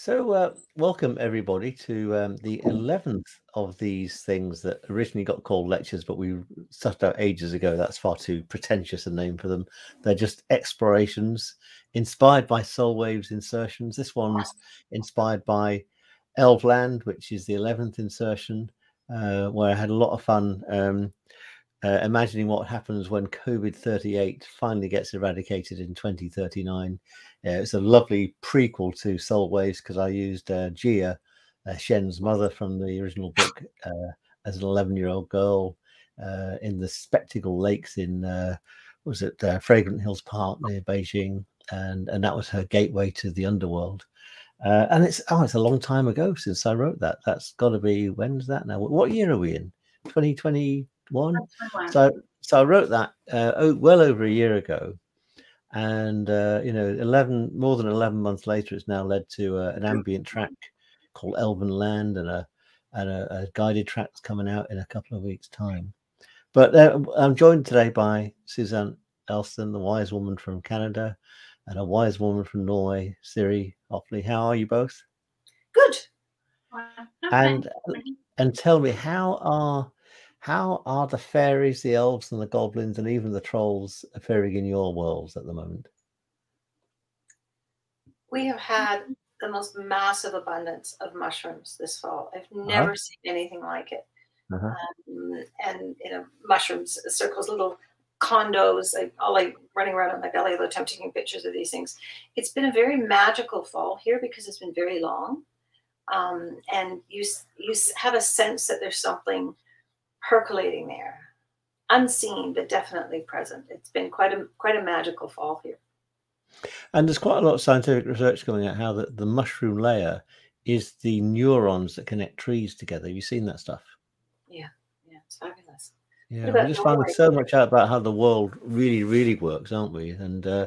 So, uh, welcome everybody to um, the 11th of these things that originally got called lectures, but we sussed out ages ago. That's far too pretentious a name for them. They're just explorations inspired by Soulwaves insertions. This one's inspired by Elveland, which is the 11th insertion, uh, where I had a lot of fun um, uh, imagining what happens when COVID 38 finally gets eradicated in 2039 yeah, it's a lovely prequel to Soulwaves because I used uh, Gia, uh, Shen's mother from the original book, uh, as an 11 year old girl uh, in the Spectacle Lakes in, uh, was it uh, Fragrant Hills Park near Beijing? And, and that was her gateway to the underworld. and it's oh, it's a long time ago since I wrote that. That's got to be when's that now? What year are we in? 2021. So so I wrote that oh, well over a year ago, and uh, you know 11 more than 11 months later it's now led to uh, an ambient track called elven land and a and a, a, guided track coming out in a couple of weeks time. But uh, i'm joined today by suzanne elston the wise woman from canada and a wise woman from norway siri Hoffley. how are you both? Good. And and tell me how are how are the fairies, the elves, and the goblins, and even the trolls appearing in your worlds at the moment? We have had the most massive abundance of mushrooms this fall. I've uh-huh. never uh-huh. seen anything like it. Uh-huh. Um, and you know, mushrooms circles, little condos, like all like running around on my belly, although I'm taking pictures of these things. It's been a very magical fall here because it's been very long, um, and you you have a sense that there's something percolating there, unseen but definitely present. It's been quite a quite a magical fall here. And there's quite a lot of scientific research coming out how the, the mushroom layer is the neurons that connect trees together. You've you seen that stuff? Yeah, yeah, it's fabulous. Yeah, we just found so much out about how the world really, really works, aren't we? And uh,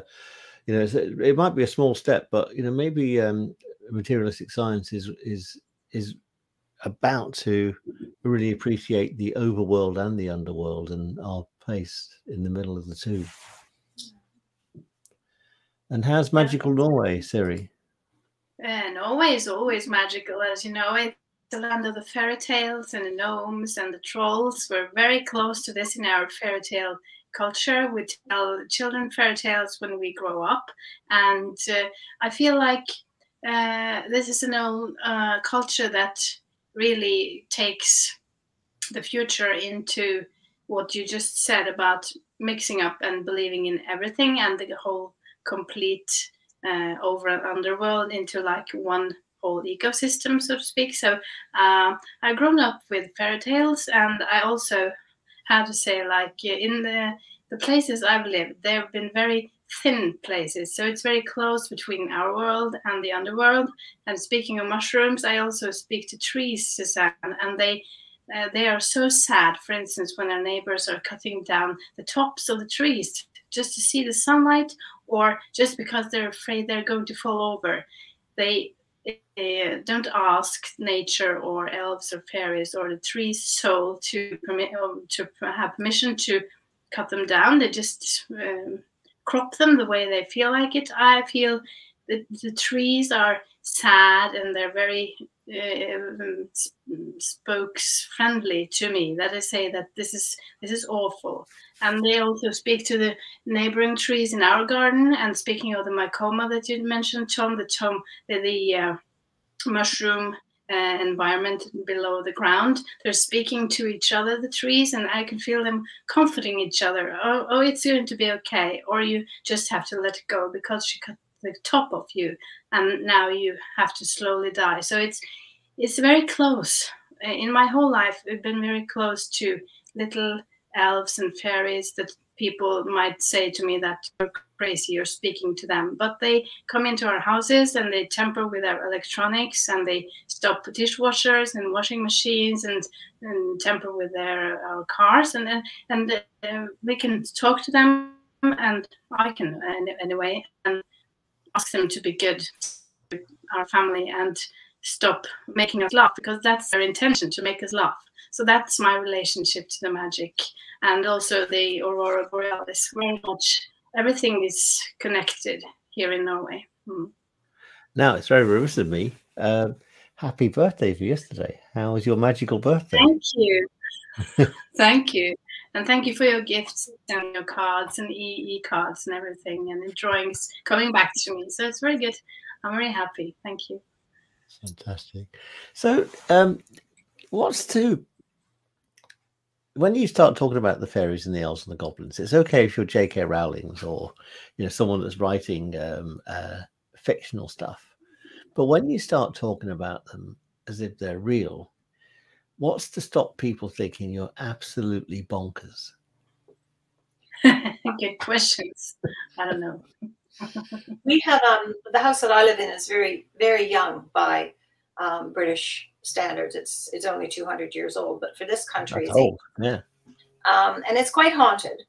you know, it might be a small step, but you know, maybe um, materialistic science is is is about to really appreciate the overworld and the underworld and our place in the middle of the two. And how's magical Norway, Siri? Uh, Norway is always magical, as you know. It's the land of the fairy tales and the gnomes and the trolls. We're very close to this in our fairy tale culture. We tell children fairy tales when we grow up. And uh, I feel like uh, this is an old uh, culture that really takes the future into what you just said about mixing up and believing in everything and the whole complete uh, over and underworld into like one whole ecosystem, so to speak. So uh, I've grown up with fairy tales, and I also had to say, like in the the places I've lived, they've been very thin places. So it's very close between our world and the underworld. And speaking of mushrooms, I also speak to trees, Suzanne, and they uh, they are so sad. For instance, when our neighbors are cutting down the tops of the trees just to see the sunlight, or just because they're afraid they're going to fall over, they uh, don't ask nature or elves or fairies or the tree's soul to permit to have permission to cut them down. They just um, crop them the way they feel like it. I feel that the trees are sad and they're very uh, spokes friendly to me. That they say that this is this is awful. And they also speak to the neighboring trees in our garden. And speaking of the mycoma that you mentioned tom the tom the, the uh, mushroom uh, environment below the ground. They're speaking to each other, the trees, and I can feel them comforting each other. Oh, oh, it's going to be okay. Or you just have to let it go because she cut the top of you, and now you have to slowly die. So it's it's very close. In my whole life, we've been very close to little elves and fairies that people might say to me that crazy you're speaking to them but they come into our houses and they tamper with our electronics and they stop dishwashers and washing machines and, and tamper with their our cars. And and uh, we can talk to them and i can anyway and ask them to be good to our family and stop making us laugh because that's their intention to make us laugh. So that's my relationship to the magic. And also the aurora borealis. Very much everything is connected here in Norway. Hmm. Now it's very remiss of me. Um, happy birthday for yesterday. How was your magical birthday? Thank you. thank you. And thank you for your gifts and your cards and e, -E cards and everything and the drawings coming back to me. So it's very good. I'm very happy. Thank you. Fantastic. So, um, what's to when you start talking about the fairies and the elves and the goblins? It's okay if you're J.K. Rowling's or you know someone that's writing um, uh, fictional stuff, but when you start talking about them as if they're real, what's to stop people thinking you're absolutely bonkers? Good questions. I don't know. we have um, the house that I live in is very very young by um, British standards. It's it's only 200 years old, but for this country, That's it's old. yeah. Um, and it's quite haunted.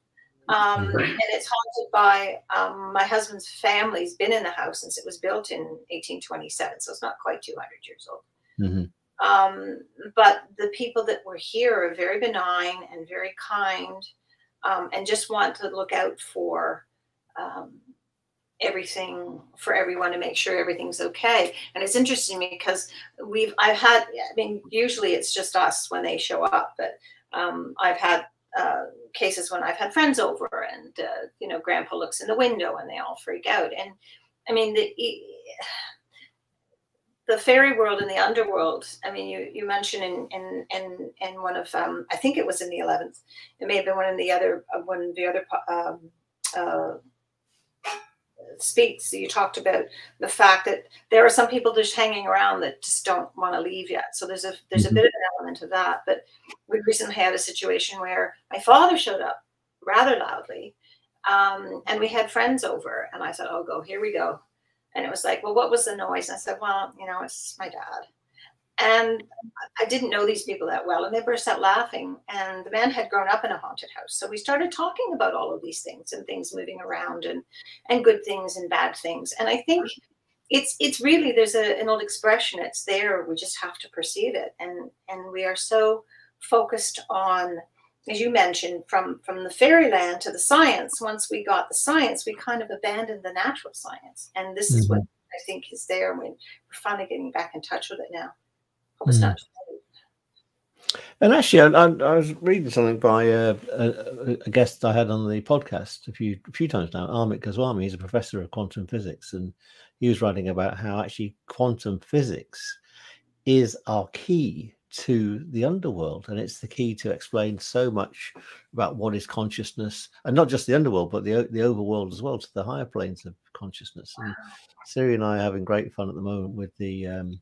Um, mm-hmm. and it's haunted by um, my husband's family's been in the house since it was built in 1827, so it's not quite 200 years old. Mm-hmm. Um, but the people that were here are very benign and very kind, um, and just want to look out for um, everything for everyone to make sure everything's okay. And it's interesting because we've I've had I mean usually it's just us when they show up, but um, I've had uh, cases when I've had friends over and uh, you know grandpa looks in the window and they all freak out and I mean the the fairy world and the underworld I mean you you mentioned in in in, in one of um, I think it was in the 11th it may have been one of the other uh, one of the other um, uh, speaks. You talked about the fact that there are some people just hanging around that just don't want to leave yet. So there's a there's a mm-hmm. bit of an element of that but we recently had a situation where my father showed up rather loudly um, and we had friends over and i said oh go here we go. And it was like well what was the noise? And i said well you know it's my dad and I didn't know these people that well, and they burst out laughing. And the man had grown up in a haunted house, so we started talking about all of these things and things moving around, and and good things and bad things. And I think it's it's really there's a, an old expression. It's there. We just have to perceive it, and and we are so focused on, as you mentioned, from from the fairyland to the science. Once we got the science, we kind of abandoned the natural science, and this mm-hmm. is what mm-hmm. I think is there. We're finally getting back in touch with it now. Mm. And actually, I, I, was reading something by uh, a, a, guest I had on the podcast a few a few times now, Amit Goswami. He's a professor of quantum physics, and he was writing about how actually quantum physics is our key to the underworld, and it's the key to explain so much about what is consciousness, and not just the underworld, but the the overworld as well, to the higher planes of consciousness. And Siri and I are having great fun at the moment with the um,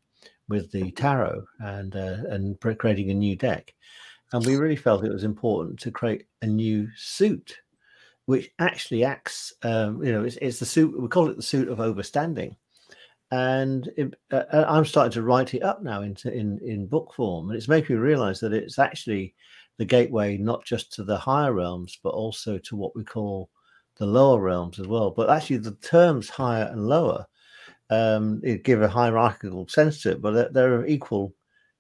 with the tarot and uh, and creating a new deck, and we really felt it was important to create a new suit, which actually acts. Um, you know, it's, it's the suit. We call it the suit of overstanding, and it, uh, uh, I'm starting to write it up now into in in book form, and it's making me realize that it's actually the gateway not just to the higher realms, but also to what we call the lower realms as well. But actually, the terms higher and lower um, give a hierarchical sense to it, but they're, they're equal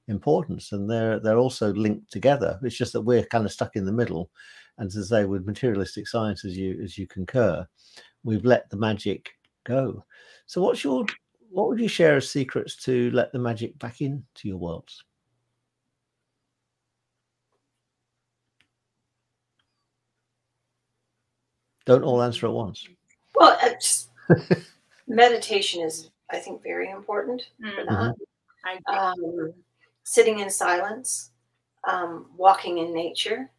importance and they're they're also linked together. It's just that we're kind of stuck in the middle, and to say with materialistic science, as you as you concur, we've let the magic go. So, what's your what would you share as secrets to let the magic back into your worlds? Don't all answer at once. Well, meditation is, I think, very important mm-hmm. for that. Um, sitting in silence, um, walking in nature.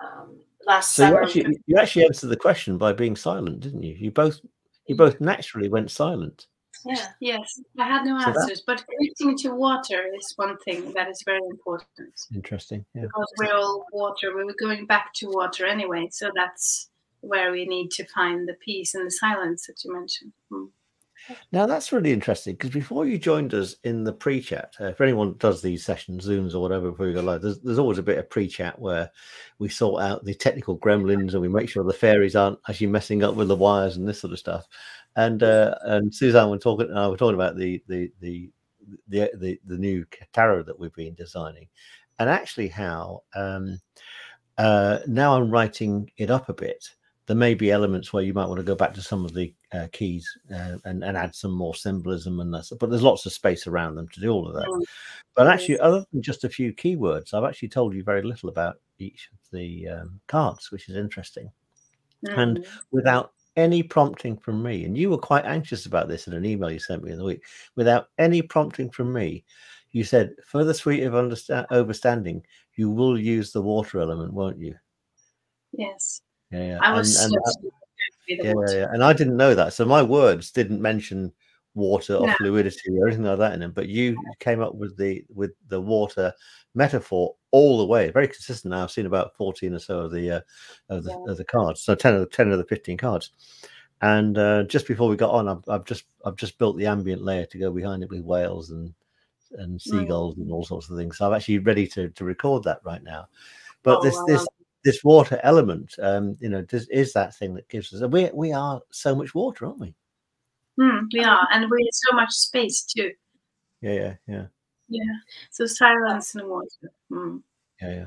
Um, last so summer, you actually, you actually answered the question by being silent, didn't you? You both you both naturally went silent. Yeah. Yes, I had no so answers, that... but connecting to water is one thing that is very important. Interesting. Yeah. Because we're all water. We were going back to water anyway, so that's where we need to find the peace and the silence that you mentioned. Mm. Now that's really interesting because before you joined us in the pre-chat, uh, if anyone does these sessions, Zooms or whatever, before you go live, there's, there's always a bit of pre-chat where we sort out the technical gremlins and we make sure the fairies aren't actually messing up with the wires and this sort of stuff. And uh, and Suzanne were talking, uh, we're talking about the the the the the, the new tarot that we've been designing, and actually how um, uh, now I'm writing it up a bit there may be elements where you might want to go back to some of the uh, keys uh, and, and add some more symbolism and that. But there's lots of space around them to do all of that. Mm. But actually, other than just a few keywords, I've actually told you very little about each of the um, cards, which is interesting. Mm. And without any prompting from me, and you were quite anxious about this in an email you sent me in the week, without any prompting from me, you said, for the suite of understand overstanding, you will use the water element, won't you? Yes. Yeah, yeah. I was and, and yeah, yeah, and I didn't know that. So my words didn't mention water or no. fluidity or anything like that in them. But you came up with the with the water metaphor all the way, very consistent. Now I've seen about fourteen or so of the uh, of the yeah. of the cards, so ten of the ten of the fifteen cards. And uh, just before we got on, I've, I've, just I've just built the ambient layer to go behind it with whales and and seagulls and all sorts of things. So I'm actually ready to to record that right now. But oh, this wow. this this water element, um, you know, does, is that thing that gives us. We we are so much water, aren't we? Mm, we are, and we have so much space too. Yeah, yeah, yeah. Yeah. So silence and water. Mm. Yeah, yeah.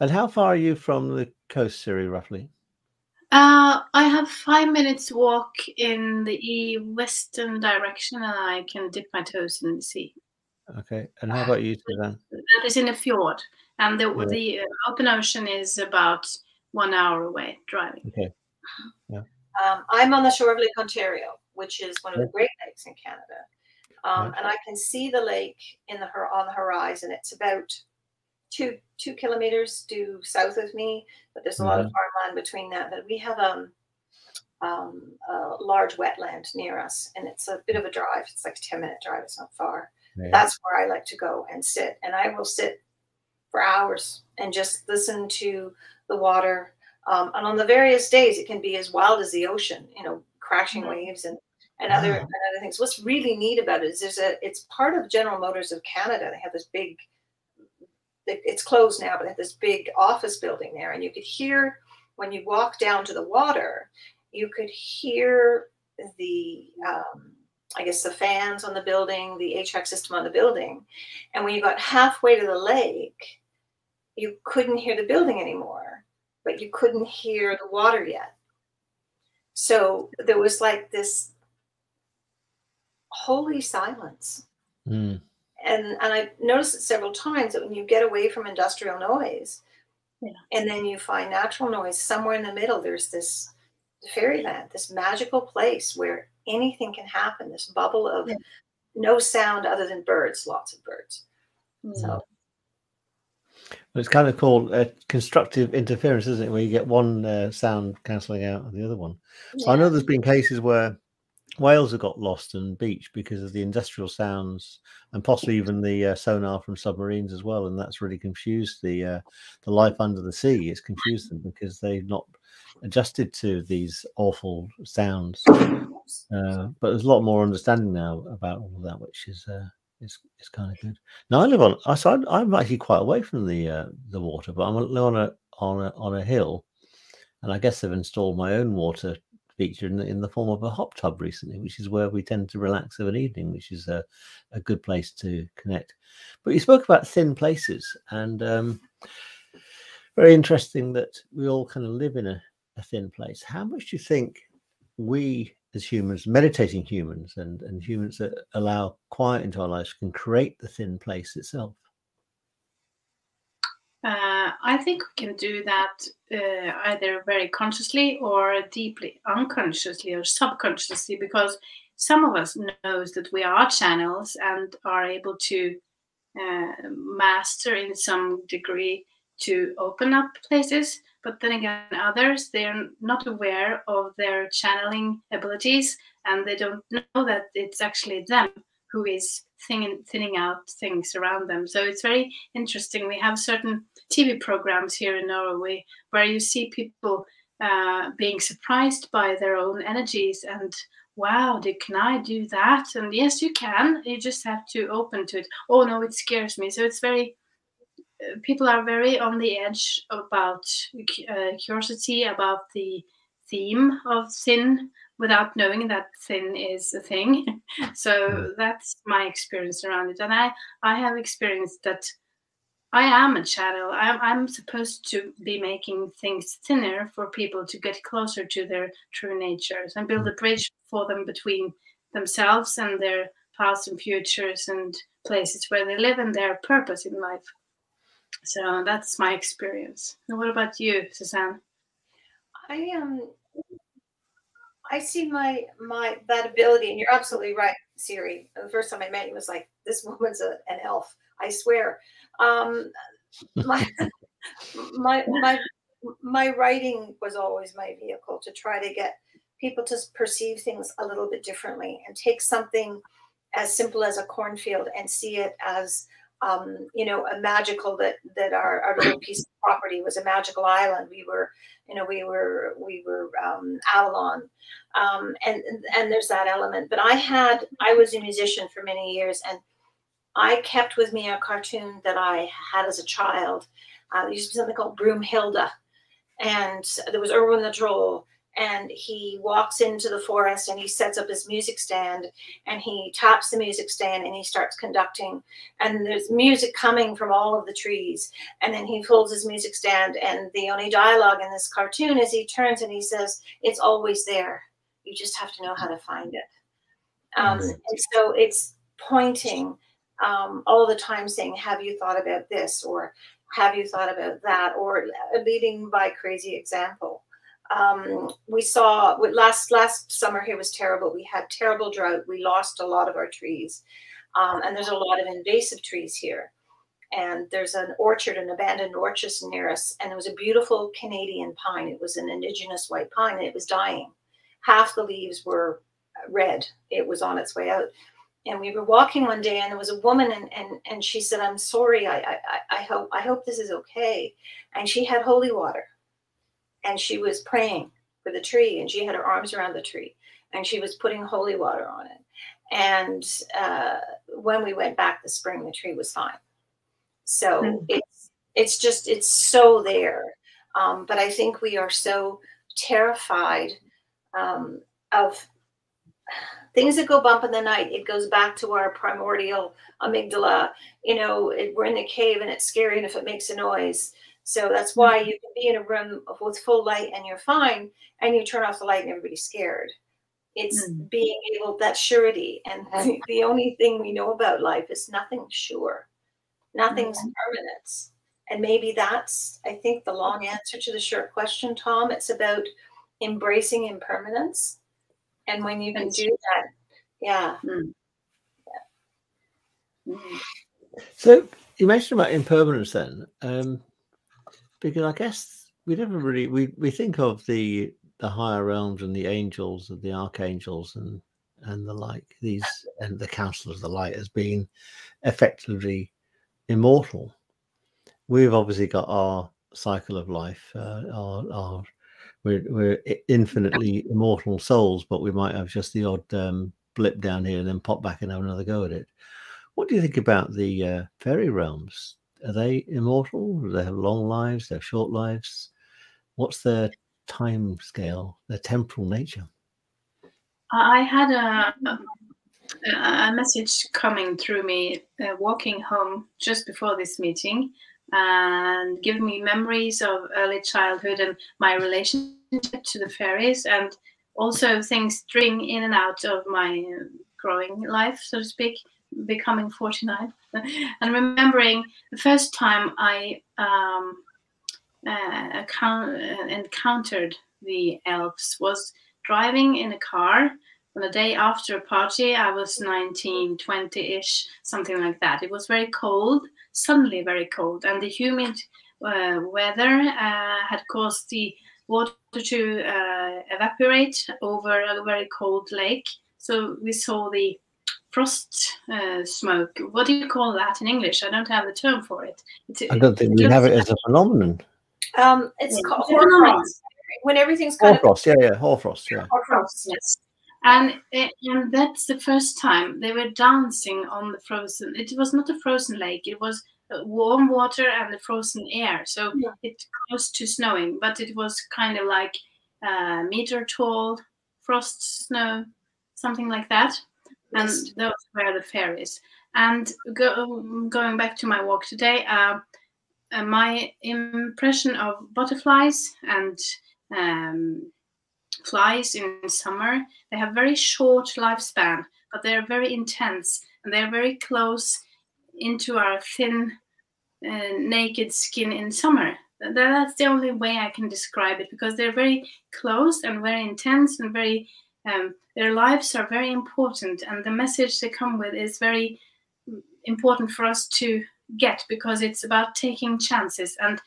And how far are you from the coast, Siri, roughly? Uh, I have five minutes walk in the western direction, and I can dip my toes in the sea. Okay. And how about you, Suzanne? That is in a fjord, and the yeah. the open ocean is about one hour away driving. Okay. Yeah. Um, I'm on the shore of Lake Ontario which is one of the Great Lakes in Canada. Um, and I can see the lake in the on the horizon. It's about two two kilometers due south of me, but there's a lot of mm-hmm. farmland between that. But we have um, um, a large wetland near us, and it's a bit of a drive. It's like a ten minute drive. It's not far. Yeah. That's where I like to go and sit, and I will sit for hours and just listen to the water. Um, and on the various days, it can be as wild as the ocean. You know, crashing mm-hmm. waves and and other and other things. What's really neat about it is there's a it's part of General Motors of Canada. They have this big it's closed now, but they have this big office building there, and you could hear when you walk down to the water, you could hear the um, I guess the fans on the building, the HVAC system on the building, and when you got halfway to the lake, you couldn't hear the building anymore, but you couldn't hear the water yet. So there was like this holy silence. Mm. And and I noticed it several times that when you get away from industrial noise, yeah. and then you find natural noise somewhere in the middle, there's this fairyland, this magical place where anything can happen. This bubble of yeah. no sound other than birds, lots of birds. Mm. So. Well, it's kind of called uh, constructive interference, isn't it? Where you get one uh, sound cancelling out the other one. Yeah. I know there's been cases where whales have got lost and beach because of the industrial sounds and possibly even the uh, sonar from submarines as well and that's really confused the uh, the life under the sea it's confused them because they've not adjusted to these awful sounds uh, but there's a lot more understanding now about all of that which is is, is kind of good now i live on i so i'm actually quite away from the uh, the water but i'm on a on a on a hill and i guess i've installed my own water feature in the, in the form of a hot tub recently, which is where we tend to relax of an evening, which is a, a good place to connect. But you spoke about thin places, and um, very interesting that we all kind of live in a, a thin place. How much do you think we as humans, meditating humans, and, and humans that allow quiet into our lives can create the thin place itself? Uh, I think we can do that uh, either very consciously or deeply unconsciously or subconsciously because some of us knows that we are channels and are able to uh, master in some degree to open up places but then again others they're not aware of their channeling abilities and they don't know that it's actually them who is thinning, thinning out things around them. So it's very interesting. We have certain TV programs here in Norway where you see people uh, being surprised by their own energies and wow can i do that and yes you can you just have to open to it oh no it scares me so it's very people are very on the edge about uh, curiosity about the theme of sin without knowing that sin is a thing. so that's my experience around it. And I, I have experienced that I am a channel. I'm, I'm supposed to be making things thinner for people to get closer to their true natures and build a bridge for them between themselves and their past and futures and places where they live and their purpose in life. So that's my experience. And what about you, Suzanne? I um I see my my that ability, and you're absolutely right, Siri. The first time I met you was like, this woman's a, an elf. I swear. Um, my my my my writing was always my vehicle to try to get people to perceive things a little bit differently and take something as simple as a cornfield and see it as um, you know a magical that that our, our little piece of property was a magical island. We were you know we were we were um, Avalon. Um, and and there's that element. But I had I was a musician for many years and I kept with me a cartoon that I had as a child. Uh, there used to be something called Broomhilda. And there was Irwin the Troll and he walks into the forest and he sets up his music stand and he taps the music stand and he starts conducting. And there's music coming from all of the trees. And then he holds his music stand and the only dialogue in this cartoon is he turns and he says it's always there. You just have to know how to find it. Um, and so it's pointing um, all the time saying have you thought about this? or have you thought about that? or leading by crazy example um, we saw last last summer here was terrible. We had terrible drought. We lost a lot of our trees, um, and there's a lot of invasive trees here. And there's an orchard, an abandoned orchard near us, and it was a beautiful Canadian pine. It was an indigenous white pine, and it was dying. Half the leaves were red. It was on its way out. And we were walking one day, and there was a woman, and and and she said, "I'm sorry. I I, I hope I hope this is okay." And she had holy water and she was praying for the tree and she had her arms around the tree and she was putting holy water on it. And uh, when we went back the spring the tree was fine. So mm-hmm. it's it's just it's so there. Um, but i think we are so terrified um, of things that go bump in the night. It goes back to our primordial amygdala. You know it, we're in the cave and it's scary and if it makes a noise so that's why you can be in a room with full light and you're fine, and you turn off the light and everybody's scared. It's mm. being able that surety, and the only thing we know about life is nothing sure, nothing's mm. permanent, and maybe that's I think the long answer to the short question, Tom. It's about embracing impermanence, and when you can do that, yeah. Mm. yeah. So you mentioned about impermanence then. Um, because I guess we never really we we think of the the higher realms and the angels and the archangels and and the like these and the council of the light as being effectively immortal. We've obviously got our cycle of life, uh, our, our we're, we're infinitely immortal souls, but we might have just the odd um, blip down here and then pop back and have another go at it. What do you think about the uh, fairy realms? Are they immortal? Do they have long lives? They have short lives? What's their time scale, their temporal nature? I had a, a message coming through me uh, walking home just before this meeting and giving me memories of early childhood and my relationship to the fairies and also things drifting in and out of my uh, growing life, so to speak, becoming 49 and remembering the first time I um, uh, uh, encountered the elves was driving in a car on the day after a party. I was 19, 20 ish, something like that. It was very cold, suddenly very cold, and the humid uh, weather uh, had caused the water to uh, evaporate over a very cold lake. So we saw the frost uh, smoke. What do you call that in English? I don't have the term for it. It's, I don't think we have it as a phenomenon. Um, it's yeah. called hoarfrost. When everything's kind hoarfrost, of, yeah, yeah, hoarfrost, yeah. Hoarfrost, yes. And, and that's the first time they were dancing on the frozen. It was not a frozen lake. It was warm water and the frozen air. So yeah. it's close to snowing, but it was kind of like a meter tall frost snow, something like that and those were the fairies. And go, going back to my walk today, uh, uh, my impression of butterflies and um, flies in summer, they have very short lifespan, but they're very intense and they're very close into our thin, uh, naked skin in summer. That's the only way I can describe it because they're very close and very intense and very, um, their lives are very important and the message they come with is very important for us to get because it's about taking chances and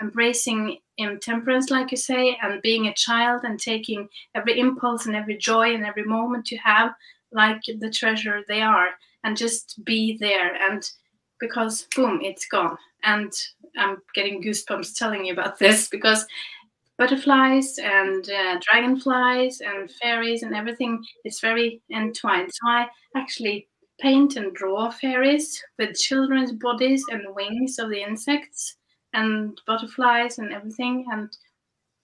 embracing intemperance, like you say, and being a child and taking every impulse and every joy and every moment you have like the treasure they are and just be there. And because boom it's gone. And i'm getting goosebumps telling you about this because butterflies and uh, dragonflies and fairies and everything is very entwined. So i actually paint and draw fairies with children's bodies and wings of the insects and butterflies and everything and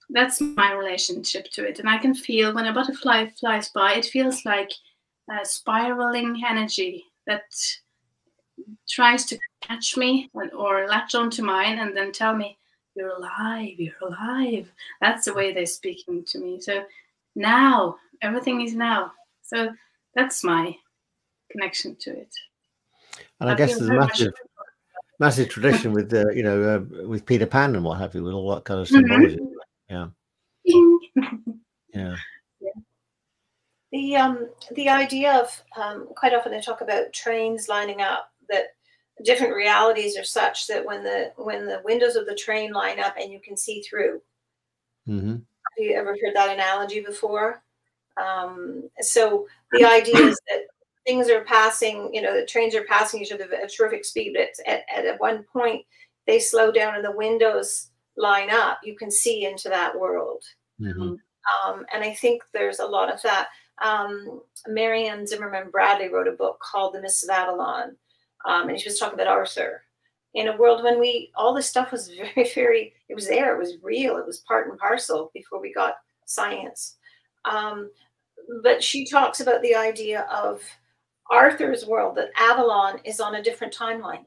that's my relationship to it. And i can feel when a butterfly flies by it feels like a spiraling energy that tries to catch me or latch onto mine and then tell me you're alive you're alive. That's the way they're speaking to me. So now everything is now. So that's my connection to it. And i, I guess there's a massive massive tradition with the uh, you know uh, with peter pan and what have you with all that kind of symbology. Mm-hmm. yeah yeah. The um, the idea of um, quite often they talk about trains lining up that different realities are such that when the when the windows of the train line up and you can see through. Mm-hmm. Have you ever heard that analogy before? Um, so the idea is that things are passing, you know, the trains are passing each other at a terrific speed, but at, at, at one point they slow down and the windows line up. You can see into that world. Mm-hmm. Um, and I think there's a lot of that um, Marion Zimmerman Bradley wrote a book called The Mists of Avalon, um, and she was talking about Arthur. In a world when we all this stuff was very, very, it was there, it was real, it was part and parcel before we got science. Um, but she talks about the idea of Arthur's world that Avalon is on a different timeline,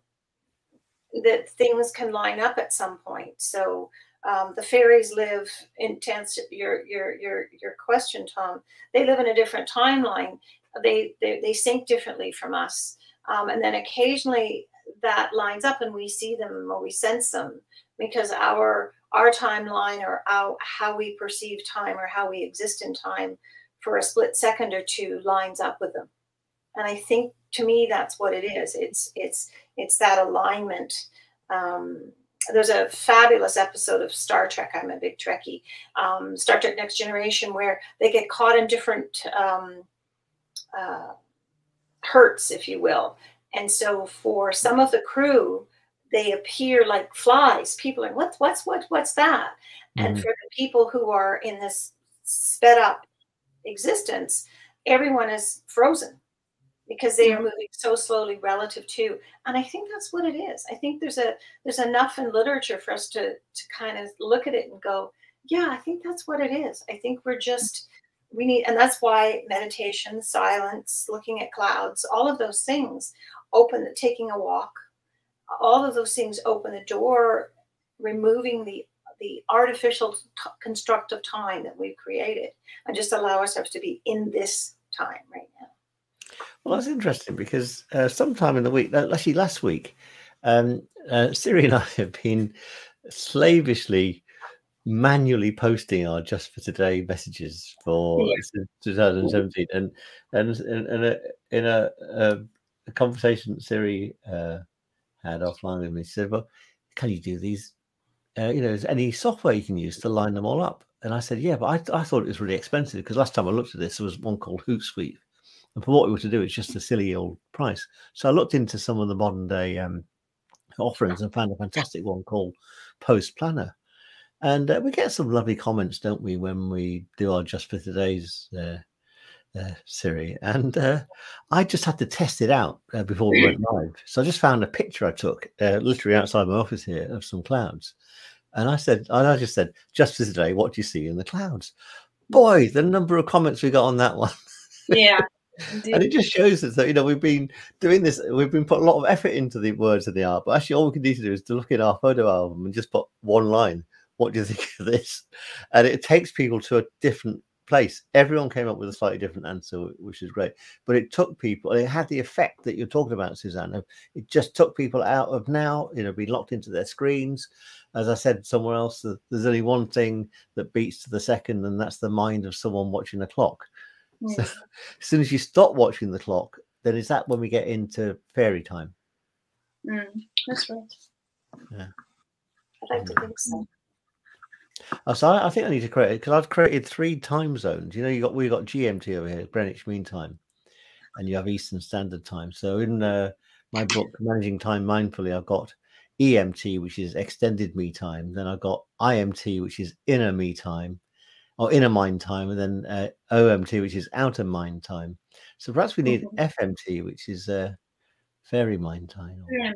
that things can line up at some point. So um, the fairies live in tense your your your your question, Tom. They live in a different timeline. They they, they sync differently from us, um, and then occasionally that lines up, and we see them or we sense them because our our timeline or our, how we perceive time or how we exist in time for a split second or two lines up with them. And I think to me that's what it is. It's it's it's that alignment. Um, there's a fabulous episode of Star Trek. I'm a big Trekkie. Um, Star Trek Next Generation, where they get caught in different um, uh, hurts, if you will. And so for some of the crew, they appear like flies. People are what's what's what what's that? Mm-hmm. And for the people who are in this sped up existence, everyone is frozen because they are mm-hmm. moving so slowly relative to and i think that's what it is i think there's a there's enough in literature for us to to kind of look at it and go yeah i think that's what it is i think we're just we need and that's why meditation silence looking at clouds all of those things open taking a walk all of those things open the door removing the the artificial construct of time that we've created and just allow ourselves to be in this time right now. Well, that's interesting because uh, sometime in the week, actually last week, um, uh, Siri and I have been slavishly manually posting our just for today messages for yeah. 2017 and and in a in a, a, a conversation Siri uh, had offline with me said well can you do these uh, you know is any software you can use to line them all up and I said yeah but I, I thought it was really expensive because last time I looked at this there was one called Hootsuite and for what we were to do, it's just a silly old price. So I looked into some of the modern day um, offerings and found a fantastic one called Post Planner. And uh, we get some lovely comments, don't we, when we do our Just for Today's uh, uh, Siri. And uh, I just had to test it out uh, before we went live. So I just found a picture I took uh, literally outside my office here of some clouds. And I said, and I just said, just for today, what do you see in the clouds? Boy, the number of comments we got on that one. Yeah. Indeed. And it just shows us that you know we've been doing this, we've been put a lot of effort into the words of the art, but actually all we can need to do is to look at our photo album and just put one line. What do you think of this? And it takes people to a different place. Everyone came up with a slightly different answer, which is great. But it took people, it had the effect that you're talking about, Susanna. It just took people out of now, you know, being locked into their screens. As I said somewhere else, there's only one thing that beats to the second, and that's the mind of someone watching a clock. So, as soon as you stop watching the clock, then is that when we get into fairy time? Mm, that's right. Yeah. I'd like to think so. Oh, so I, I think I need to create it because I've created three time zones. You know, you got we got GMT over here, Greenwich Mean Time, and you have Eastern Standard Time. So in uh, my book, Managing Time Mindfully, I've got EMT, which is extended me time. Then I've got IMT, which is inner me time, or inner mind time, and then uh, OMT, which is outer mind time. So perhaps we need mm-hmm. FMT, which is uh, fairy mind time. Yeah.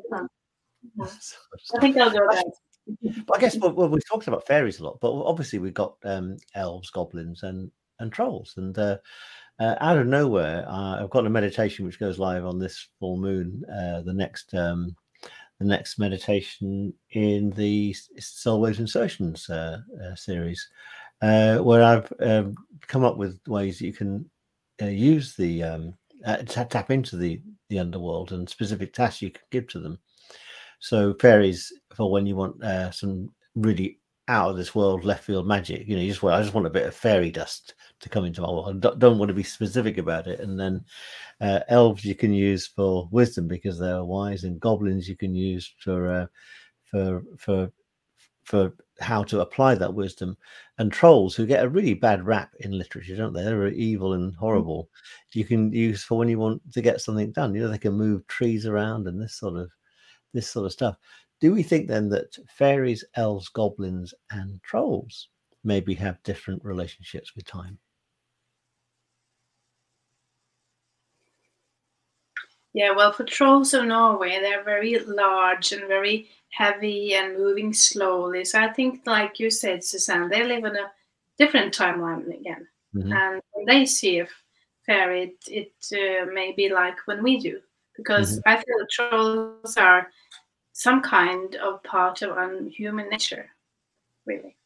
I think I'll go there but I guess well, well, we've talked about fairies a lot, but obviously we've got um, elves, goblins, and and trolls. And uh, uh, out of nowhere, uh, I've got a meditation which goes live on this full moon. Uh, the next um, the next meditation in the Soulwaves Insertions uh, uh, series, where I've um, come up with ways that you can use the um, tap into the the underworld and specific tasks you can give to them. So fairies for when you want uh, some really out of this world left field magic. You know, you just want I just want a bit of fairy dust to come into my world. I don't want to be specific about it. And then uh, elves you can use for wisdom because they're wise, and goblins you can use for uh, for for for how to apply that wisdom. And trolls who get a really bad rap in literature, don't they? They're evil and horrible. You can use for when you want to get something done. You know, they can move trees around and this sort of this sort of stuff. Do we think then that fairies, elves, goblins, and trolls maybe have different relationships with time? Yeah, well, for trolls of Norway, they're very large and very heavy and moving slowly. So I think, like you said, Suzanne, they live in a different timeline again. Mm-hmm. And when they see a fairy, it, it uh, may be like when we do because mm-hmm. I feel trolls are some kind of part of human nature, really.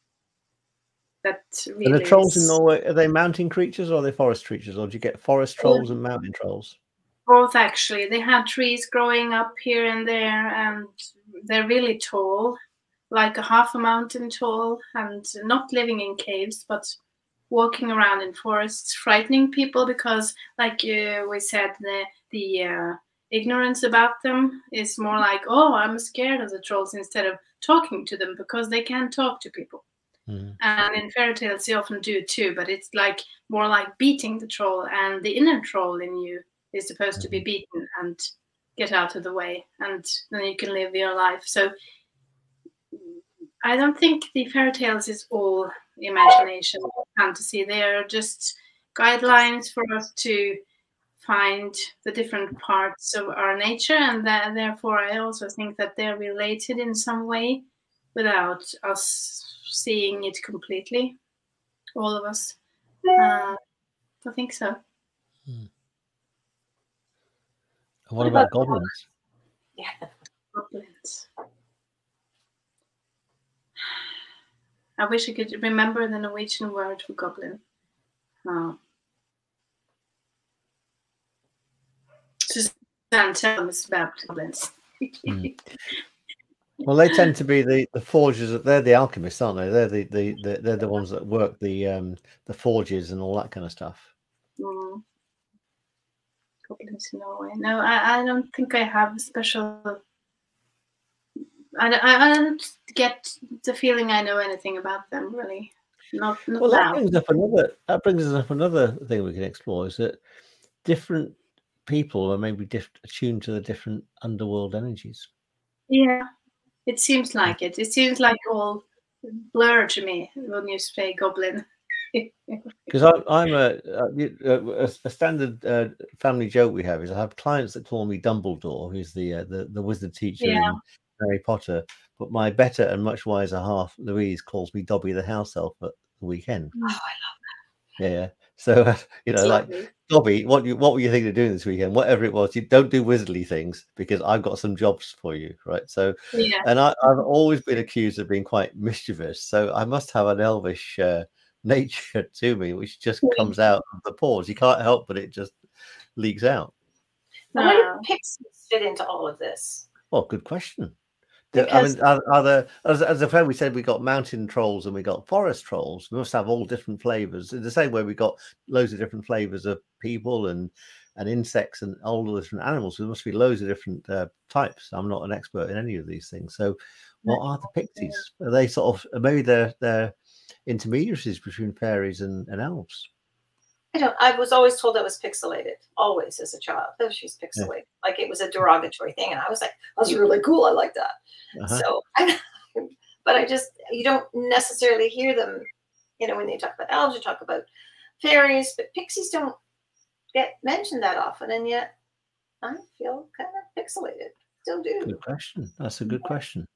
That really. And the trolls is... in Norway are they mountain creatures or are they forest creatures, or do you get forest trolls and mountain trolls? Both actually. They have trees growing up here and there, and they're really tall, like a half a mountain tall, and not living in caves, but walking around in forests, frightening people because, like uh, we said, the the uh, ignorance about them is more like, oh, I'm scared of the trolls instead of talking to them because they can't talk to people. Mm. And in fairy tales, they often do too, but it's like more like beating the troll, and the inner troll in you is supposed to be mm-hmm. beaten and get out of the way, and then you can live your life. So I don't think the fairy tales is all imagination fantasy. They are just guidelines for us to find the different parts of our nature and that therefore i also think that they're related in some way without us seeing it completely all of us. Uh, i think so. Hmm. what, what, about, about goblins? Yeah. Goblins i wish i could remember the norwegian word for goblin. Uh, Suzanne, tell us about mm. Well, they tend to be the the forgers. They're the alchemists, aren't they? They're the, the, the they're the ones that work the um the forges and all that kind of stuff. Mm. Goblins in Norway. No, I, I don't think I have a special. I, I, I don't get the feeling I know anything about them really. Not, not well, that brings up another. That brings us up another thing we can explore is that different people are maybe diff- attuned to the different underworld energies. Yeah, it seems like it. It seems like all blur to me when you say goblin. Because I'm a, a, a standard uh, family joke we have is I have clients that call me Dumbledore, who's the uh, the, the wizard teacher yeah. in Harry Potter, but my better and much wiser half Louise calls me Dobby the house elf at the weekend. Oh, I love that. Yeah, So you know, like Dobby, what you what were you thinking of doing this weekend? Whatever it was, you don't do wizardly things because I've got some jobs for you, right? So, yeah. and I, have always been accused of being quite mischievous, so I must have an elvish uh, nature to me, which just comes out of the pores. You can't help but it just leaks out. Now, where do pixies fit into all of this? Well, good question. Because, I mean, are, there, as, as a friend, we said we got mountain trolls and we got forest trolls. We must have all different flavors. In the same way, we got loads of different flavors of people and and insects and all the different animals. There must be loads of different uh, types. I'm not an expert in any of these things. So, what are the pixies? Are they sort of maybe they're they're intermediaries between fairies and, and elves? I don't. I was always told I was pixelated, always as a child. Oh, she's pixelated, yeah. like it was a derogatory thing, and I was like, "That's really cool. I like that." Uh-huh. So, I, but I just you don't necessarily hear them, you know, when they talk about elves, you talk about fairies, but pixies don't get mentioned that often, and yet I feel kind of pixelated. Still do. Good question. That's a good yeah. question.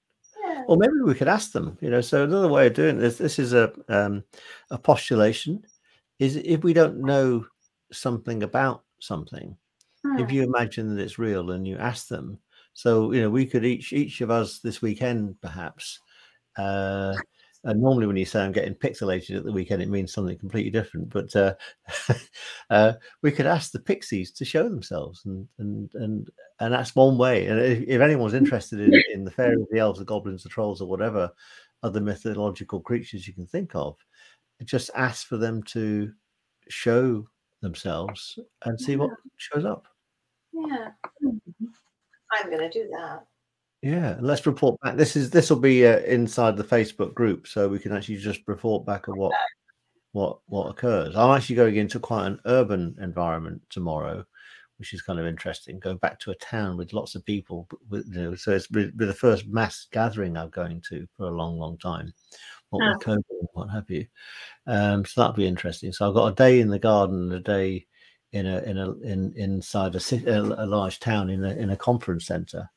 Yeah. Or maybe we could ask them. You know, so another way of doing this. This is a um, a postulation is if we don't know something about something, hmm. if you imagine that it's real and you ask them, so you know, we could each each of us this weekend perhaps. Uh, and normally, when you say I'm getting pixelated at the weekend, it means something completely different. But uh, uh, we could ask the pixies to show themselves, and and and and that's one way. And if, if anyone's interested in, in the fairies, the elves, the goblins, the trolls, or whatever other mythological creatures you can think of, just ask for them to show themselves and see what shows up. Yeah, mm-hmm. I'm going to do that. Yeah, let's report back. This is this will be uh, inside the Facebook group, so we can actually just report back on what what what occurs. I'm actually going into quite an urban environment tomorrow, which is kind of interesting. Going back to a town with lots of people, with, you know, so it's the first mass gathering I'm going to for a long, long time what oh. COVID and what have you. Um, so that'll be interesting. So I've got a day in the garden, a day in a in a in inside a, city, a, a large town in a in a conference center.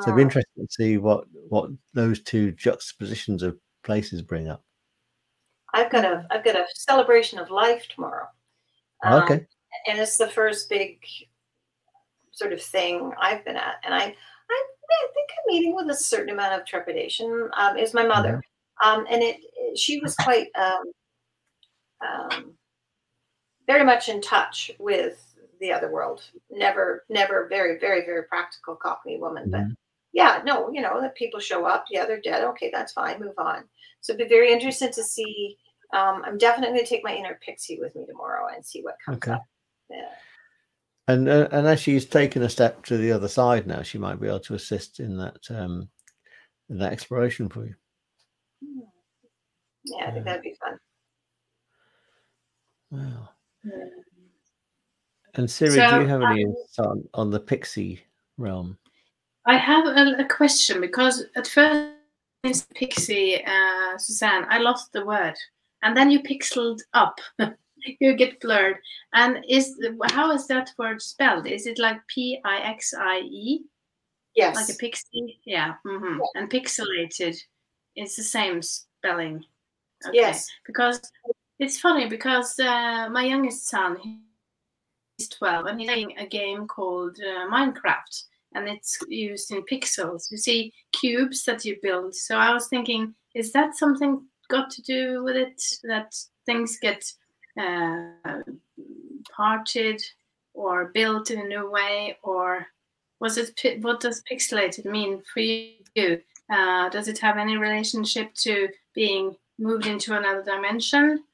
So it'll be ah. interesting to see what what those two juxtapositions of places bring up. I've got a I've got a celebration of life tomorrow. Um, okay. And it's the first big sort of thing I've been at, and I I, I think I'm meeting with a certain amount of trepidation. Um, is my mother. Mm-hmm. Um, and it, she was quite um, um, very much in touch with the other world. Never, never very, very, very practical Cockney woman. Mm-hmm. But yeah, no, you know, that people show up. Yeah, they're dead. Okay, that's fine. Move on. So it'd be very interesting to see. Um, I'm definitely going to take my inner pixie with me tomorrow and see what comes okay. up. Yeah. And uh, and as she's taken a step to the other side now, she might be able to assist in that um, in that exploration for you. Yeah, I think that'd be fun. Wow. And Siri, so, do you have any um, on, on the pixie realm? I have a, a question because at first, pixie, uh, Suzanne, I lost the word, and then you pixeled up. you get blurred. And is how is that word spelled? Is it like P I X I E? Yes. Like a pixie? Yeah. Mm-hmm. yeah. And pixelated it's the same spelling. Okay. Yes. Because it's funny because uh, my youngest son, he's 12, and he's playing a game called uh, Minecraft, and it's used in pixels. You see cubes that you build. So I was thinking, is that something got to do with it that things get uh, parted or built in a new way, or was it what does pixelated mean for you? Uh, does it have any relationship to being moved into another dimension?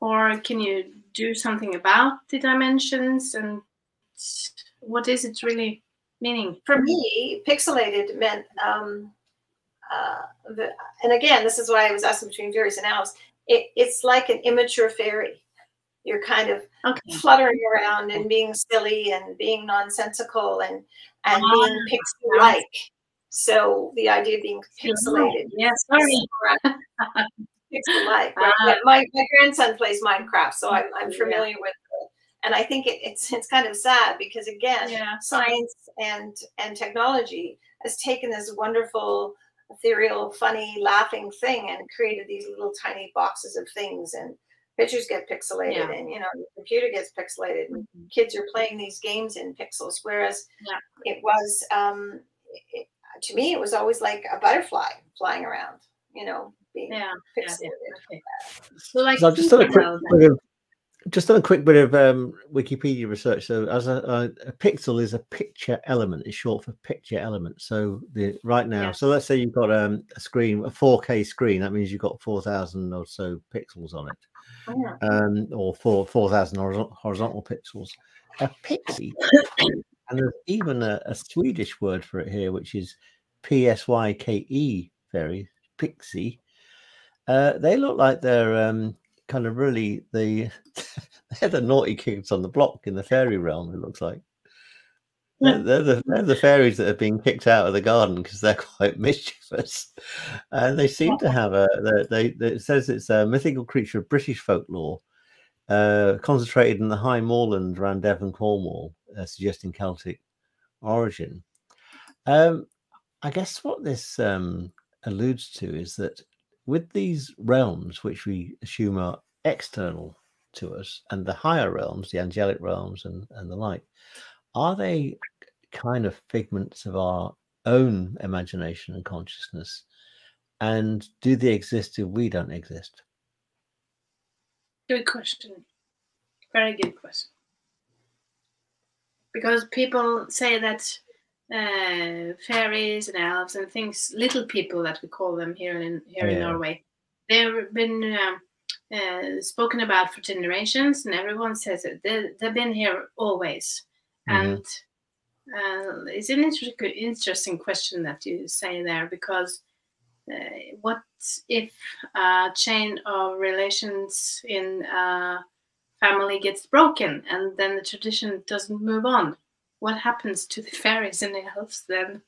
Or can you do something about the dimensions? And what is it really meaning? For me, pixelated meant, um, uh, the, and again, this is why I was asking between fairies and elves. It, it's like an immature fairy. You're kind of okay. fluttering around and being silly and being nonsensical and and oh, being pixie-like. So the idea of being pixelated. Yes, sorry. Pixel-like. Right? My, my grandson plays Minecraft, so I'm, I'm familiar yeah. with it. And I think it, it's it's kind of sad because again, yeah. science and and technology has taken this wonderful, ethereal, funny, laughing thing and created these little tiny boxes of things and pictures get pixelated yeah. and you know the computer gets pixelated and mm-hmm. kids are playing these games in pixels whereas yeah. it was um, it, to me it was always like a butterfly flying around you know being yeah, pixelated. Yeah, so like so just done a quick bit of, just done a quick bit of um, wikipedia research. So as a, a, a, pixel is a picture element. It's short for picture element. So the right now so let's say you've got um, a screen a 4k screen. That means you've got 4000 or so pixels on it. Oh, um, or four four thousand horizontal pixels. A pixie, and there's even a, a, Swedish word for it here, which is P S Y K E, very pixie. Uh, they look like they're um, kind of really the they're the naughty kids on the block in the fairy realm. It looks like. They're the, they're the fairies that have been kicked out of the garden because they're quite mischievous, and they seem to have a. They, they it says it's a mythical creature of British folklore, uh, concentrated in the high moorland around Devon, Cornwall, uh, suggesting Celtic origin. Um, I guess what this um, alludes to is that with these realms, which we assume are external to us, and the higher realms, the angelic realms, and and the like, are they kind of figments of our own imagination and consciousness? And do they exist if we don't exist? Good question. Very good question. Because people say that uh, fairies and elves and things, little people that we call them here in here yeah. in Norway, they've been uh, uh, spoken about for generations, and everyone says that they, they've been here always. Mm-hmm. And uh, it's an interesting, interesting question that you say there because uh, what if a chain of relations in a family gets broken and then the tradition doesn't move on? What happens to the fairies and the elves then?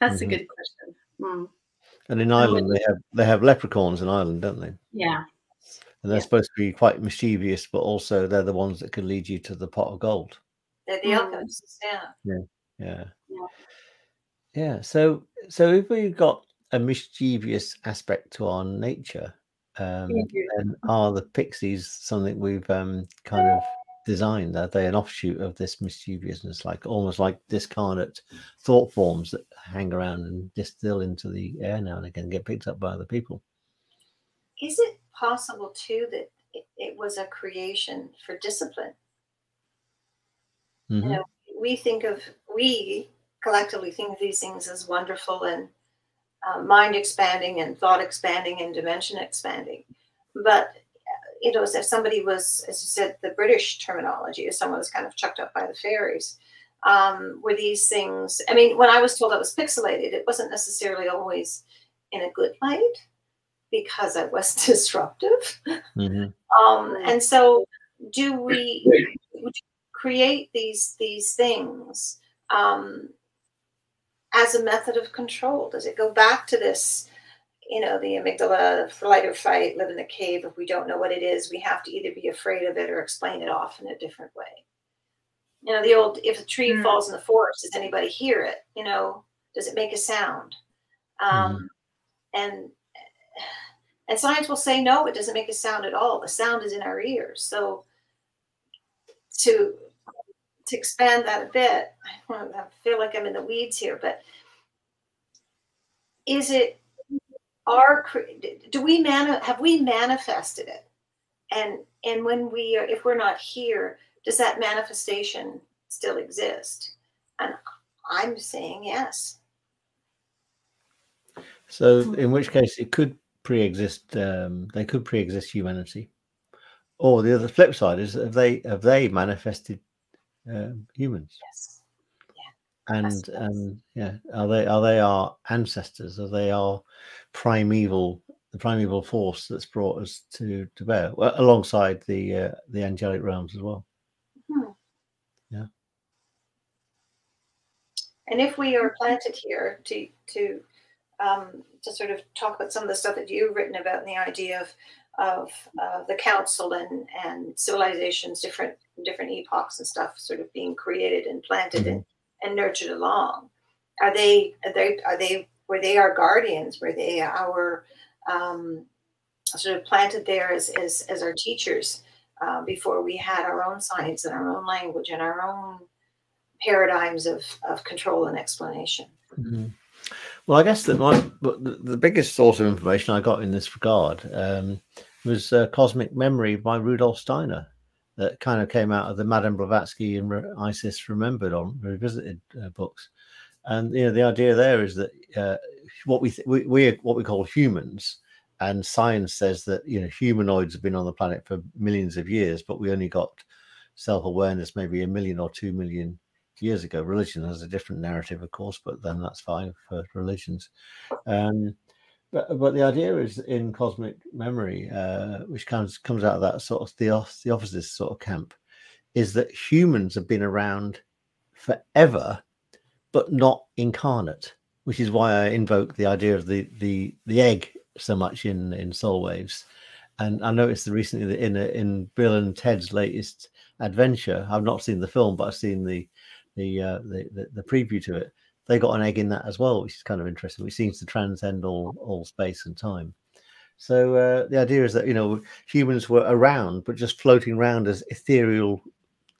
That's mm-hmm. a good question. Mm. And in Ireland, they have they have leprechauns in Ireland, don't they? Yeah. And they're yeah. supposed to be quite mischievous, but also they're the ones that can lead you to the pot of gold. They're the alchemists, yeah. Yeah. Yeah. Yeah. Yeah. So so if we've got a mischievous aspect to our nature, um, and are the pixies something we've um, kind of designed? Are they an offshoot of this mischievousness, like almost like discarnate thought forms that hang around and distill into the air now and again, get picked up by other people? Is it possible too that it, it was a creation for discipline? Mm-hmm. You know, we think of we collectively think of these things as wonderful and uh, mind expanding and thought expanding and dimension expanding. But you know, if somebody was, as you said, the British terminology, if someone was kind of chucked up by the fairies, um, were these things? I mean, when I was told I was pixelated, it wasn't necessarily always in a good light because I was disruptive. Mm-hmm. Um, and so, do we? create these these things um, as a method of control? Does it go back to this? You know, the amygdala, flight or fight, live in the cave. If we don't know what it is, we have to either be afraid of it or explain it off in a different way. You know, the old if a tree mm. falls in the forest, does anybody hear it? You know, does it make a sound? Um, mm. And and science will say no, it doesn't make a sound at all. The sound is in our ears. So to to expand that a bit, I feel like I'm in the weeds here, but is it our do we man have we manifested it? And and when we are if we're not here does that manifestation still exist? And i'm saying yes. So in which case it could pre-exist um, they could pre-exist humanity. Or the other flip side is have they have they manifested um, humans. Yes. Yeah. And and yeah, are they are they our ancestors? Are they our primeval the primeval force that's brought us to to bear, well, alongside the uh, the angelic realms as well? Hmm. Yeah. And if we are planted here to to um, to sort of talk about some of the stuff that you've written about, and the idea of of uh, the council and and civilizations, different different epochs and stuff, sort of being created and planted mm-hmm. and, and nurtured along. Are they are they are they were they our guardians? Were they our um, sort of planted there as, as, as our teachers uh, before we had our own science and our own language and our own paradigms of, of control and explanation. Mm-hmm. Well, I guess that my the, the, biggest source of information I got in this regard um, was uh, Cosmic Memory by Rudolf Steiner, that kind of came out of the Madame Blavatsky and Re- Isis Remembered on Revisited uh, books. And you know, the idea there is that uh, what we, th- we we what we call humans, and science says that you know humanoids have been on the planet for millions of years, but we only got self awareness maybe a million or two million years ago. Religion has a different narrative, of course, but then that's fine for religions. Um, but but the idea is in cosmic memory, uh, which comes comes out of that sort of the theophysicist sort of camp, is that humans have been around forever, but not incarnate. Which is why I invoke the idea of the the the egg so much in in Soulwaves, and I noticed recently that in in Bill and Ted's latest adventure, I've not seen the film, but I've seen the the, uh, the, the, the preview to it, they got an egg in that as well, which is kind of interesting, which seems to transcend all all space and time. So uh, the idea is that you know humans were around, but just floating around as ethereal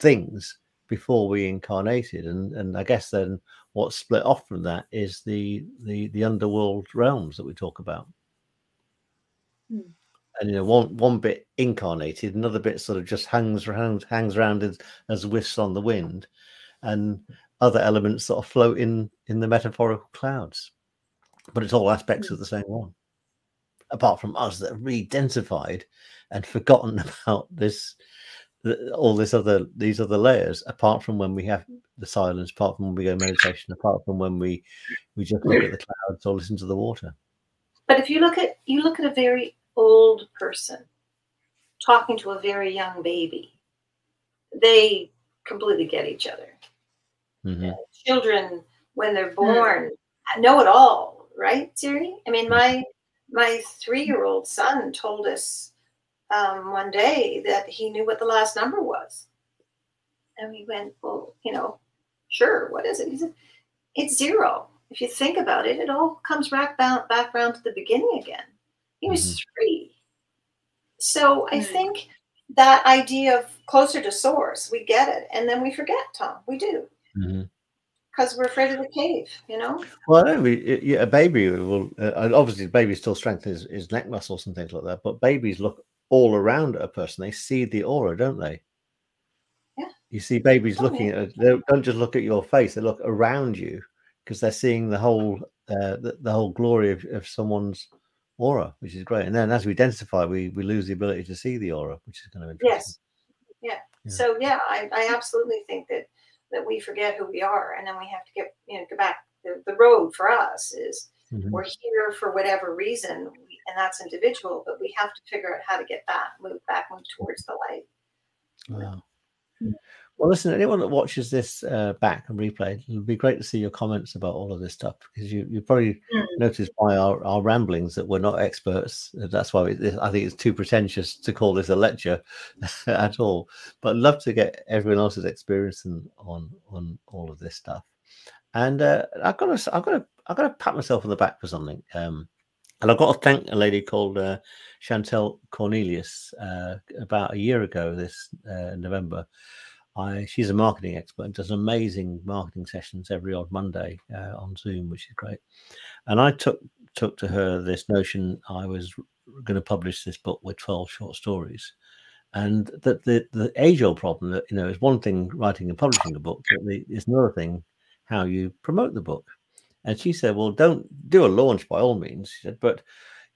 things before we incarnated, and and I guess then what split off from that is the the the underworld realms that we talk about. Hmm. And you know, one one bit incarnated, another bit sort of just hangs around hangs around as, as whiffs on the wind, and other elements that are floating in in the metaphorical clouds. But it's all aspects hmm. of the same one apart from us that have re-densified and forgotten about this all this other these other layers apart from when we have the silence apart from when we go meditation apart from when we we just look at the clouds or listen to the water. But if you look at you look at a very old person talking to a very young baby they completely get each other Mm-hmm. children, when they're born, mm-hmm. know it all, right, Siri? I mean, my my three year old son told us um, one day that he knew what the last number was, and we went, well, you know, sure. What is it? He said, it's zero. If you think about it, it all comes back back, back around to the beginning again. He was mm-hmm. three. So I mm-hmm. think that idea of closer to source, we get it, and then we forget, Tom. We do because mm-hmm. we're afraid of the cave, you know. Well, I know, a baby will uh, obviously the baby still strengthens his, his neck muscles and things like that, but babies look all around a person. They see the aura, don't they? Yeah. You see babies oh, looking at they don't just look at your face; they look around you because they're seeing the whole uh, the, the whole glory of, of someone's aura, which is great. And then as we densify, we we lose the ability to see the aura, which is kind of interesting. Yes. Yeah. yeah. So yeah, I, I absolutely think that that we forget who we are and then we have to get you know go back. The, the road for us is mm-hmm. we're here for whatever reason and that's individual but we have to figure out how to get that move back move towards the light. Wow well, listen, anyone that watches this uh, back and replay, it would be great to see your comments about all of this stuff because you, you probably mm. noticed by our, our ramblings that we're not experts. That's why it, I think it's too pretentious to call this a lecture at all. But I'd love to get everyone else's experience on on all of this stuff. And uh, I've got to, I've got to, I've got to pat myself on the back for something. Um, and I've got to thank a lady called uh, Chantel Cornelius uh, about a year ago this uh, November I, she's a marketing expert and does amazing marketing sessions every odd Monday uh, on Zoom, which is great. And I took took to her this notion I was going to publish this book with 12 short stories. And that the, the age old problem that, you know, is one thing writing and publishing a book, but the, it's another thing how you promote the book. And she said, well, don't do a launch by all means. She said, but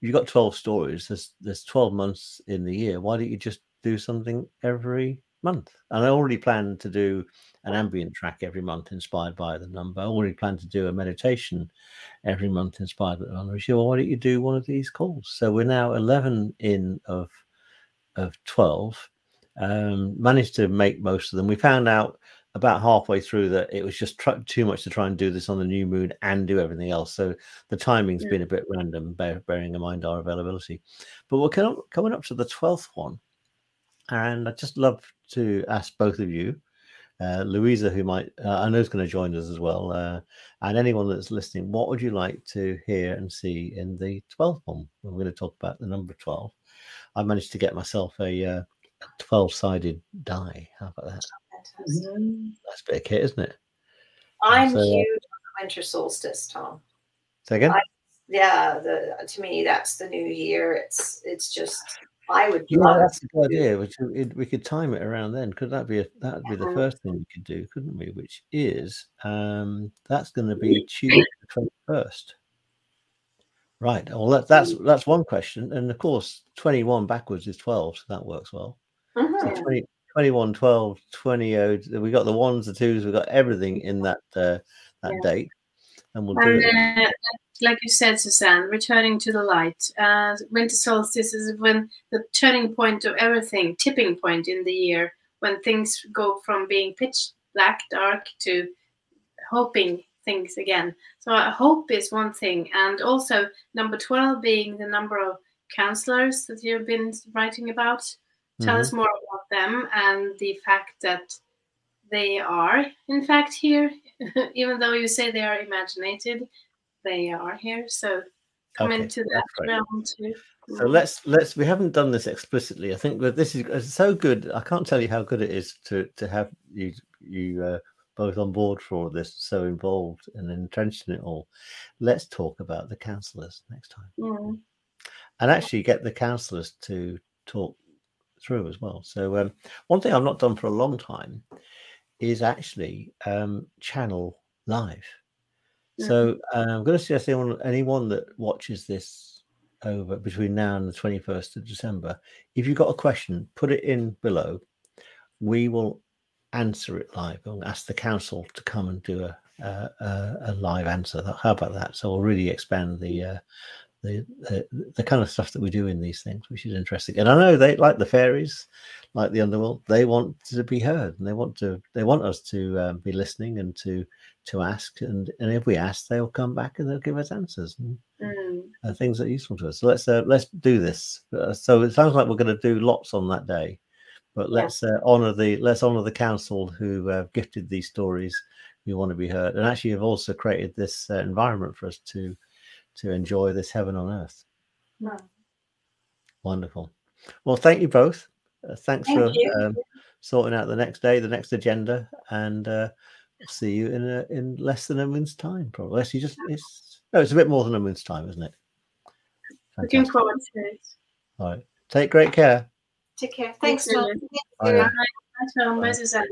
you've got 12 stories, there's, there's 12 months in the year. Why don't you just do something every month. And I already plan to do an ambient track every month inspired by the number. I already plan to do a meditation every month inspired by the number. Well, why don't you do one of these calls? So we're now 11 in of of 12. Um, managed to make most of them. We found out about halfway through that it was just tr- too much to try and do this on the new moon and do everything else. So the timing's yeah. been a bit random, bear, bearing in mind our availability. But we're coming up to the 12th one. And I'd just love to ask both of you, uh, Louisa, who might, uh, I know is going to join us as well, uh, and anyone that's listening, what would you like to hear and see in the 12th one? We're going to talk about the number 12. I managed to get myself a, uh, 12 sided die. How about that? Mm-hmm. That's a bit of kit, isn't it? I'm so, huge on the winter solstice, Tom. Say again? I, yeah, the to me that's the new year. It's it's just I would. Yeah, that's a good idea. Which we could time it around then. Could that be a, that would be the first thing we could do, couldn't we? Which is um that's going to be Tuesday the twenty first. Right. Well, that, that's that's one question, and of course, twenty one backwards is twelve, so that works well. Mm-hmm. So 20, 21, 12, 20, we got the ones, the twos, we got everything in that uh, that yeah. date, and we'll do and, it. Uh, like you said, Suzanne, returning to the light. Uh, winter solstice is when the turning point of everything, tipping point in the year, when things go from being pitch black, dark to hoping things again. So uh, hope is one thing, and also number twelve being the number of counselors that you've been writing about. Tell mm-hmm. us more about them and the fact that they are, in fact, here, even though you say they are imaginated they are here. So come okay, into that realm too. So let's let's we haven't done this explicitly. I think that this is so good. I can't tell you how good it is to to have you you uh, both on board for all this, so involved and entrenched in it all. Let's talk about the counsellors next time, mm. and actually get the counsellors to talk through as well. So um, one thing I've not done for a long time is actually um, channel live. So uh, I'm going to suggest anyone, anyone that watches this over between now and the 21st of December, if you've got a question, put it in below. We will answer it live. We'll ask the council to come and do a a, a live answer. How about that? So we'll really expand the, uh, the, the the kind of stuff that we do in these things, which is interesting. And I know they like the fairies, like the underworld. They want to be heard, and they want to they want us to um, be listening and to to ask, and and if we ask, they'll come back and they'll give us answers and mm. uh, things that are useful to us. So let's uh, let's do this. Uh, so it sounds like we're going to do lots on that day, but let's uh, honor the let's honor the council who uh, gifted these stories. We want to be heard, and actually have also created this uh, environment for us to to enjoy this heaven on earth. Wonderful. Well, thank you both. thanks thank for um, sorting out the next day, the next agenda, and uh, see you in a, in less than a month's time, probably. you just it's no, it's a bit more than a month's time, isn't it? Fantastic. Looking forward to it. All right. Take great care. Take care. Thanks, Tom. Bye. Bye. Bye. Bye.